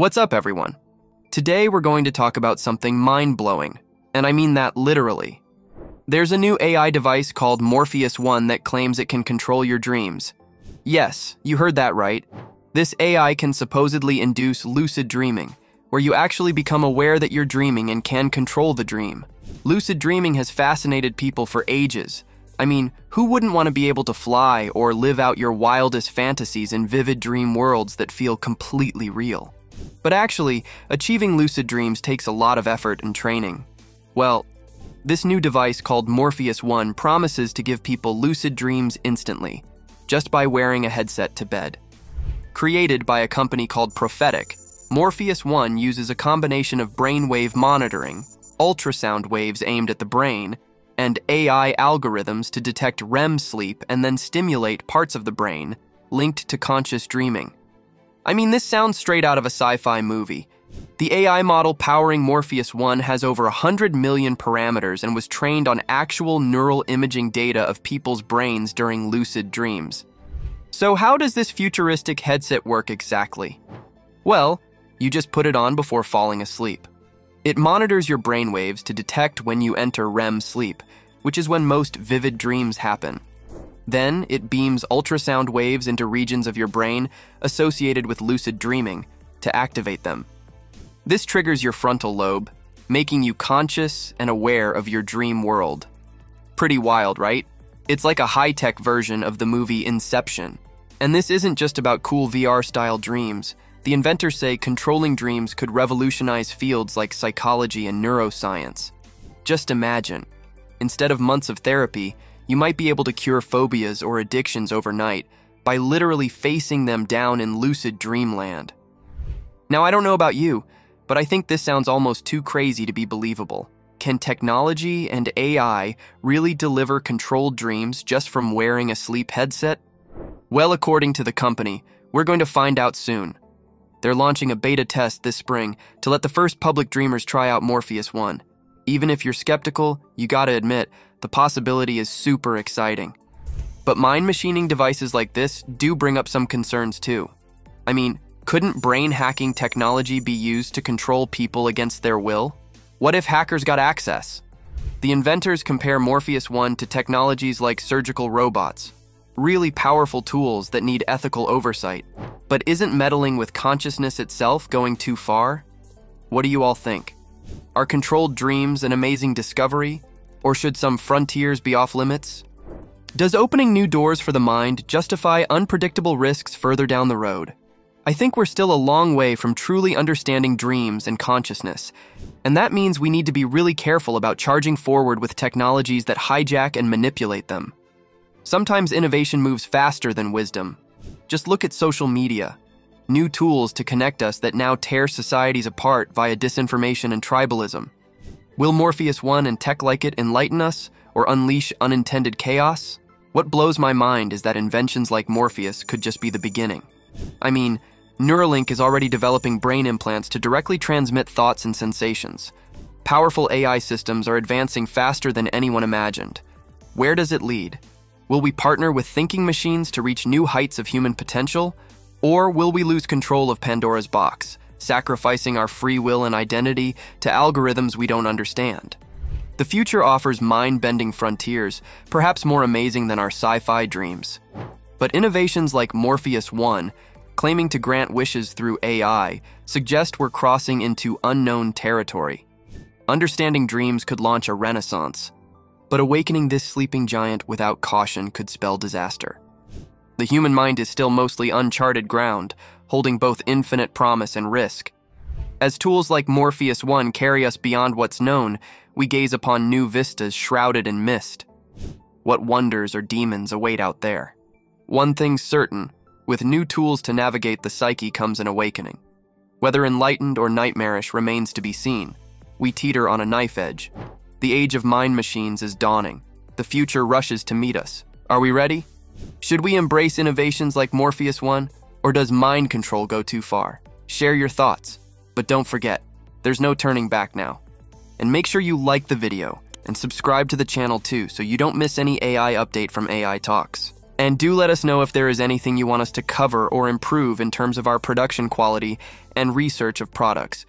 What's up, everyone? Today we're going to talk about something mind blowing, and I mean that literally. There's a new AI device called Morpheus One that claims it can control your dreams. Yes, you heard that right. This AI can supposedly induce lucid dreaming, where you actually become aware that you're dreaming and can control the dream. Lucid dreaming has fascinated people for ages. I mean, who wouldn't want to be able to fly or live out your wildest fantasies in vivid dream worlds that feel completely real? But actually, achieving lucid dreams takes a lot of effort and training. Well, this new device called Morpheus One promises to give people lucid dreams instantly, just by wearing a headset to bed. Created by a company called Prophetic, Morpheus One uses a combination of brainwave monitoring, ultrasound waves aimed at the brain, and AI algorithms to detect REM sleep and then stimulate parts of the brain linked to conscious dreaming. I mean, this sounds straight out of a sci fi movie. The AI model powering Morpheus 1 has over 100 million parameters and was trained on actual neural imaging data of people's brains during lucid dreams. So, how does this futuristic headset work exactly? Well, you just put it on before falling asleep. It monitors your brainwaves to detect when you enter REM sleep, which is when most vivid dreams happen. Then, it beams ultrasound waves into regions of your brain associated with lucid dreaming to activate them. This triggers your frontal lobe, making you conscious and aware of your dream world. Pretty wild, right? It's like a high tech version of the movie Inception. And this isn't just about cool VR style dreams. The inventors say controlling dreams could revolutionize fields like psychology and neuroscience. Just imagine instead of months of therapy, you might be able to cure phobias or addictions overnight by literally facing them down in lucid dreamland. Now, I don't know about you, but I think this sounds almost too crazy to be believable. Can technology and AI really deliver controlled dreams just from wearing a sleep headset? Well, according to the company, we're going to find out soon. They're launching a beta test this spring to let the first public dreamers try out Morpheus 1. Even if you're skeptical, you gotta admit, the possibility is super exciting. But mind machining devices like this do bring up some concerns too. I mean, couldn't brain hacking technology be used to control people against their will? What if hackers got access? The inventors compare Morpheus 1 to technologies like surgical robots, really powerful tools that need ethical oversight. But isn't meddling with consciousness itself going too far? What do you all think? Are controlled dreams an amazing discovery? Or should some frontiers be off limits? Does opening new doors for the mind justify unpredictable risks further down the road? I think we're still a long way from truly understanding dreams and consciousness, and that means we need to be really careful about charging forward with technologies that hijack and manipulate them. Sometimes innovation moves faster than wisdom. Just look at social media new tools to connect us that now tear societies apart via disinformation and tribalism. Will Morpheus 1 and tech like it enlighten us or unleash unintended chaos? What blows my mind is that inventions like Morpheus could just be the beginning. I mean, Neuralink is already developing brain implants to directly transmit thoughts and sensations. Powerful AI systems are advancing faster than anyone imagined. Where does it lead? Will we partner with thinking machines to reach new heights of human potential? Or will we lose control of Pandora's box, sacrificing our free will and identity to algorithms we don't understand? The future offers mind bending frontiers, perhaps more amazing than our sci fi dreams. But innovations like Morpheus 1, claiming to grant wishes through AI, suggest we're crossing into unknown territory. Understanding dreams could launch a renaissance, but awakening this sleeping giant without caution could spell disaster. The human mind is still mostly uncharted ground, holding both infinite promise and risk. As tools like Morpheus 1 carry us beyond what's known, we gaze upon new vistas shrouded in mist. What wonders or demons await out there? One thing's certain with new tools to navigate the psyche comes an awakening. Whether enlightened or nightmarish remains to be seen. We teeter on a knife edge. The age of mind machines is dawning. The future rushes to meet us. Are we ready? Should we embrace innovations like Morpheus 1, or does mind control go too far? Share your thoughts, but don't forget, there's no turning back now. And make sure you like the video and subscribe to the channel too so you don't miss any AI update from AI Talks. And do let us know if there is anything you want us to cover or improve in terms of our production quality and research of products.